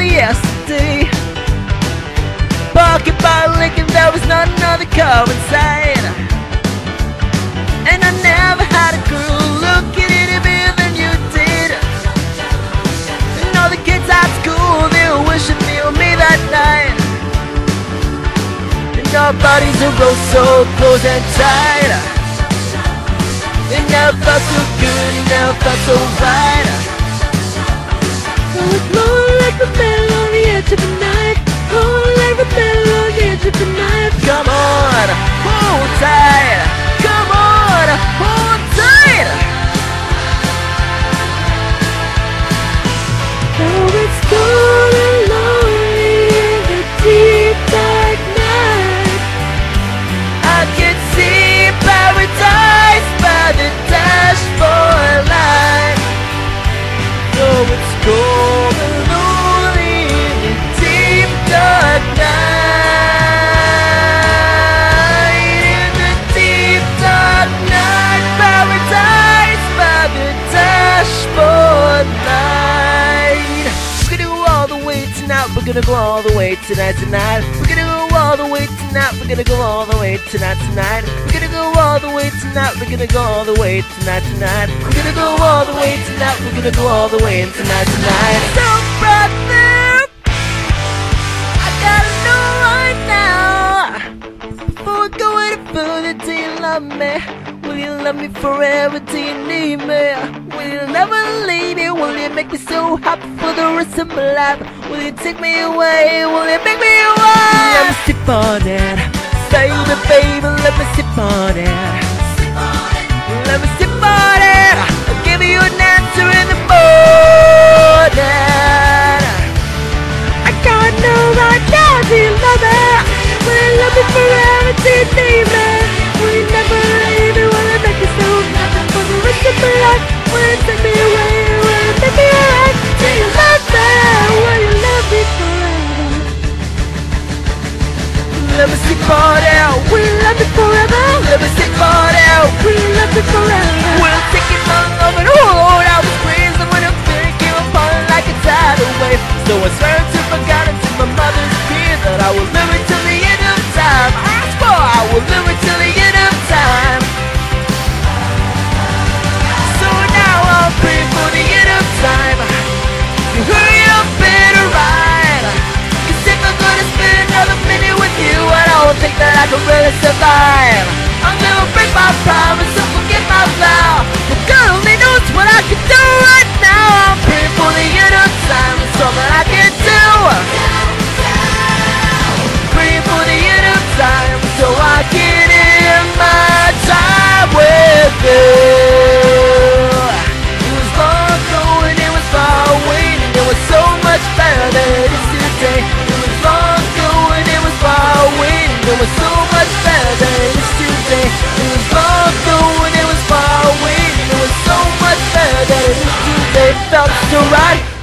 polyester Pocket bottle liquor, there was not another car inside And I never had a girl looking any better than you did. And all the kids at school, they were wishing me were me that night. And our bodies are rolled so close and tight. It never felt so good, it never felt so right. So it's more like a the edge of the night. Tonight. We're gonna go all the way tonight, tonight. We're gonna go all the way tonight. We're gonna go all the way tonight, tonight. We're gonna go all the way tonight. We're gonna go all the way tonight, tonight. We're gonna go all the way tonight. We're gonna go all the way tonight, tonight. So, brother, I gotta know right now. Before I go any further, do you love me? Will love me forever? Do you need me? Will you never leave me? Will you make me so happy for the rest of my life? Will you take me away? Will you make me away? Let me sip on it, baby, baby. Let me sip on it. Let me sip on it. I'll give you an answer in the morning. I'm and hold I was when like a tidal wave. So I swear to until my mother's that I will live it till the end of time. I swore I will live it till the end of time. So now I'm praying for the end of time. You hurry up if I'm gonna spend another minute with you, I don't think that I can really survive. I'll break my promise forget my vow. But God only knows what I can do right now. I'm praying for the end of time. All that I can do. Praying for the end of time so I can end my time with you. It was long ago and it was far away and it was so much better than it is today. It was long ago and it was far away and it was so today. Felt so right.